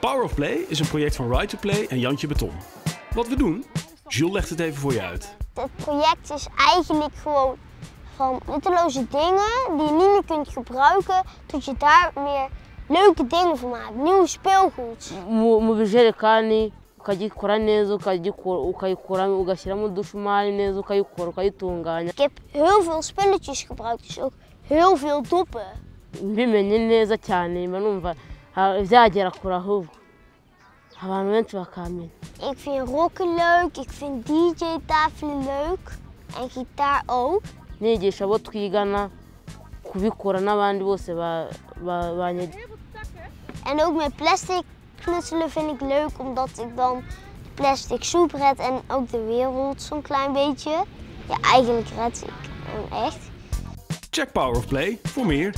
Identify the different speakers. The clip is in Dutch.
Speaker 1: Power of Play is een project van Right to Play en Jantje Beton. Wat we doen? Jules legt het even voor je uit.
Speaker 2: Het project is eigenlijk gewoon van nutteloze dingen die je niet meer kunt gebruiken, tot je daar weer leuke dingen van maakt. Nieuw speelgoed.
Speaker 3: mu bijerekani ukagikora neza ukagikora- ukayikora ugashyiramo udushumari neza ukayikora ukayitunganya
Speaker 2: Ik heb heel veel spulletjes gebruikt, dus ook heel veel doppen.
Speaker 3: mbimenye neza cyane mba numva byagera kure ahubwo abantu benshi bakamenya
Speaker 2: Ik vind rocken leuk, ik vind DJ-tafelen leuk en gitaar ook.
Speaker 3: nigisha abo twigana kubikora n'abandi bose ba- ba- banyegera
Speaker 2: En ook met plastic knutselen vind ik leuk, omdat ik dan plastic soep red en ook de wereld zo'n klein beetje. Ja, eigenlijk red ik hem echt.
Speaker 1: Check Power of Play voor meer.